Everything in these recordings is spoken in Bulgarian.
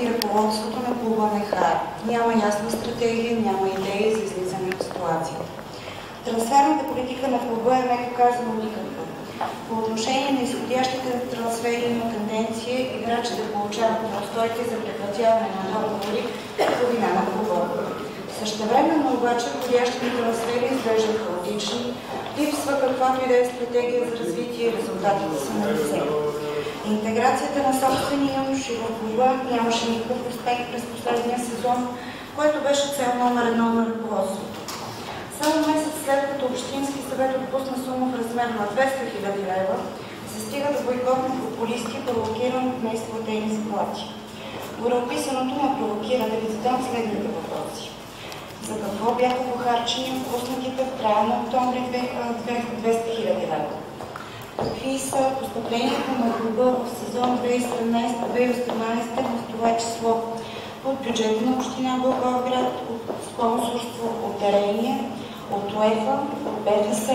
И ръководството на клуба не хара. Няма ясна стратегия, няма идеи за излизане от ситуацията. Трансферната политика на клуба е, меко казано, никаква. По отношение на изходящите трансфери има тенденция играчи да получават неустойки за прекратяване на договори по вина на клуба. Същевременно обаче входящите трансфери изглеждат хаотични, липсва каквато и да е стратегия за развитие и резултатите са на лице. Интеграцията на собствения в клуба нямаше никакъв успех през последния сезон, което беше цел номер едно на ръководството. Само месец след като Общински съвет отпусна сума в размер на 200 000 лева, се стига до бойкот на футболисти, провокиран от неизплатени заплати. Гореописаното ме провокира да ви задам следните въпроси. За какво бяха похарчени отпуснатите в края на октомври 200 000 лева? Какви са постъпленията на клуба в сезон 2017-2018 в това число от бюджета на Община Благоевград, от спонсорство, от дарения, от УЕФА, от БФС?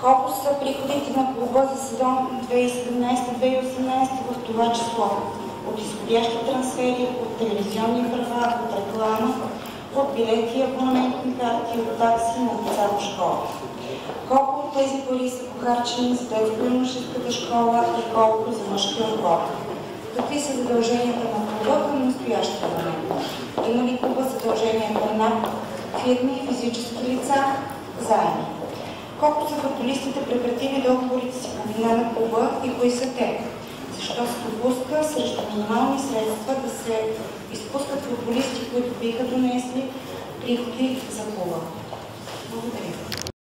Колко са приходите на клуба за сезон 2017-2018 в това число? От изходящи трансфери, от телевизионни права, от реклама, от билети, абонаментни карти, от такси на деца в школа. Колко от тези пари са похарчени за детско-юношеската школа и колко за мъжки отбор? Какви са задълженията на клуба към настоящия момент? Има ли клуба задължения към НАП, фирми, физически лица, заеми? Колко са футболистите прекратили договорите си по вина на клуба и кои са те? Защо се допуска срещу минимални средства да се изпускат футболисти, които биха донесли приходи за клуба? Благодаря.